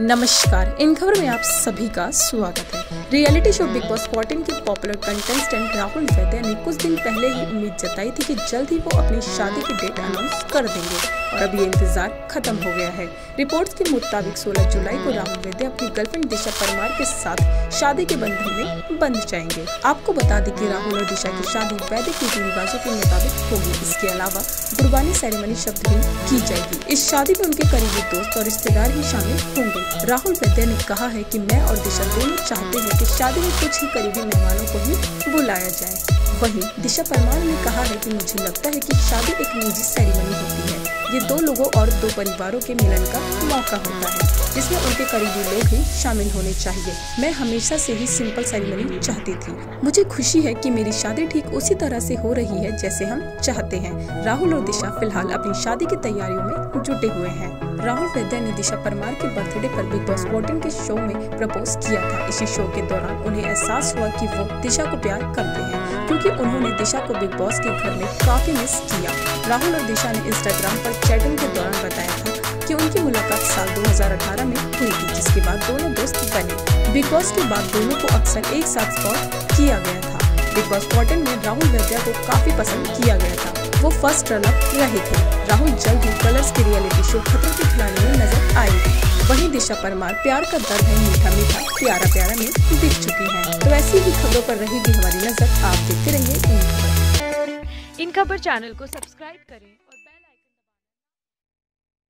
नमस्कार इन खबर में आप सभी का स्वागत है। रियलिटी शो बिग बॉस 14 के पॉपुलर कंटेस्टेंट राहुल वैद्य ने कुछ दिन पहले ही उम्मीद जताई थी कि जल्द ही वो अपनी शादी की डेट अनाउंस कर देंगे और अब ये इंतज़ार खत्म हो गया है। रिपोर्ट्स के मुताबिक 16 जुलाई को राहुल वैद्य अपनी गर्लफ्रेंड दिशा परमार के साथ शादी के बंधन में बंध जाएँगे। आपको बता दें कि राहुल और दिशा की शादी वैद्य के रिवाजों के मुताबिक होगी। इसके अलावा गुरबानी सेरेमनी शब्द भी की जाएगी। इस शादी में उनके करीबी दोस्त और रिश्तेदार भी शामिल होंगे। राहुल वैद्य ने कहा है की मैं और दिशा दोनों चाहते हैं कि शादी में कुछ ही करीबी मेहमानों को ही बुलाया जाए। वहीं दिशा परमार ने कहा है कि मुझे लगता है कि शादी एक निजी सेरेमनी होती है। ये दो लोगों और दो परिवारों के मिलन का मौका होता है, जिसमें उनके करीबी लोग भी शामिल होने चाहिए। मैं हमेशा से ही सिंपल सेरेमनी चाहती थी। मुझे खुशी है कि मेरी शादी ठीक उसी तरह से हो रही है जैसे हम चाहते हैं। राहुल और दिशा फ़िलहाल अपनी शादी की तैयारियों में जुटे हुए हैं। राहुल वैद्य ने दिशा परमार के बर्थडे पर बिग बॉस फोर्टीन के शो में प्रपोज किया था। इसी शो के दौरान उन्हें एहसास हुआ कि वो दिशा को प्यार करते हैं। क्योंकि उन्होंने दिशा को बिग बॉस के घर में काफ़ी मिस किया। राहुल और दिशा ने इंस्टाग्राम पर चैटिंग के दौरान बताया था कि उनकी मुलाकात साल 2018 में हुई थी, जिसके बाद दोनों दोस्त बने। बिग बॉस के बाद दोनों को अक्सर एक साथ स्पॉट किया गया था। बिग बॉस फोर्टीन में राहुल वैद्या को काफ़ी पसंद किया गया था। वो फ़र्स्ट रनअप रहे थे। राहुल जल्द ही कलर्स के रियलिटी शो खतरों के खिलाड़ी में नज़र आएगी। वहीं दिशा परमार प्यार का दर्द है, मीठा मीठा, प्यारा प्यारा में दिख चुकी हैं। तो ऐसी ही खबरों पर रहेगी हमारी नज़र, आप देखते रहिए इन खबर इन खबर चैनल को सब्सक्राइब करें